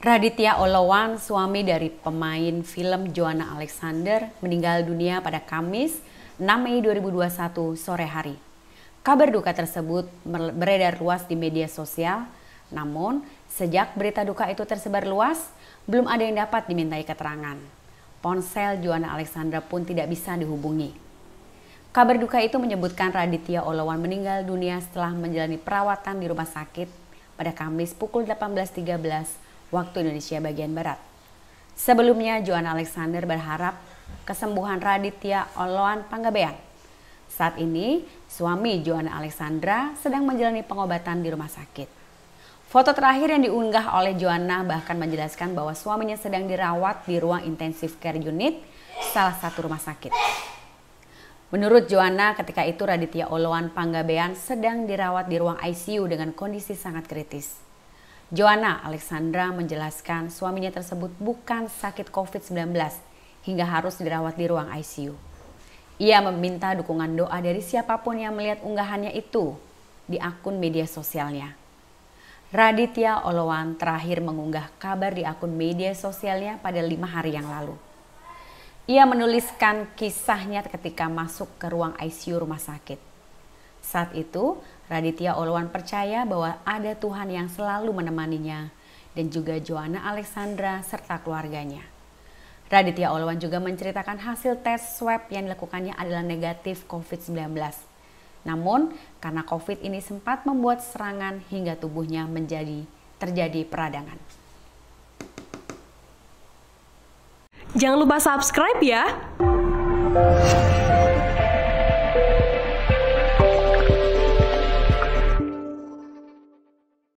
Raditya Olowan, suami dari pemain film Joanna Alexander, meninggal dunia pada Kamis 6 Mei 2021 sore hari. Kabar duka tersebut beredar luas di media sosial, namun sejak berita duka itu tersebar luas, belum ada yang dapat dimintai keterangan. Ponsel Joanna Alexandra pun tidak bisa dihubungi. Kabar duka itu menyebutkan Raditya Olowan meninggal dunia setelah menjalani perawatan di rumah sakit pada Kamis pukul 18.13 waktu Indonesia bagian Barat. Sebelumnya, Joan Alexander berharap kesembuhan Raditya Oloan Panggabean. Saat ini, suami Joanna Alexandra sedang menjalani pengobatan di rumah sakit. Foto terakhir yang diunggah oleh Joanna bahkan menjelaskan bahwa suaminya sedang dirawat di ruang intensive care unit salah satu rumah sakit. Menurut Joanna, ketika itu Raditya Oloan Panggabean sedang dirawat di ruang ICU dengan kondisi sangat kritis. Joanna Alexandra menjelaskan suaminya tersebut bukan sakit COVID-19 hingga harus dirawat di ruang ICU. Ia meminta dukungan doa dari siapa pun yang melihat unggahannya itu di akun media sosialnya. Raditya Olowan terakhir mengunggah kabar di akun media sosialnya pada lima hari yang lalu. Ia menuliskan kisahnya ketika masuk ke ruang ICU rumah sakit. Saat itu, Raditya Olwan percaya bahwa ada Tuhan yang selalu menemaninya dan juga Joanna Alexandra serta keluarganya. Raditya Olwan juga menceritakan hasil tes swab yang dilakukannya adalah negatif COVID-19. Namun, karena COVID ini sempat membuat serangan hingga tubuhnya menjadi terjadi peradangan. Jangan lupa subscribe ya.